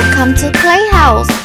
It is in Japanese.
Welcome to Playhouse.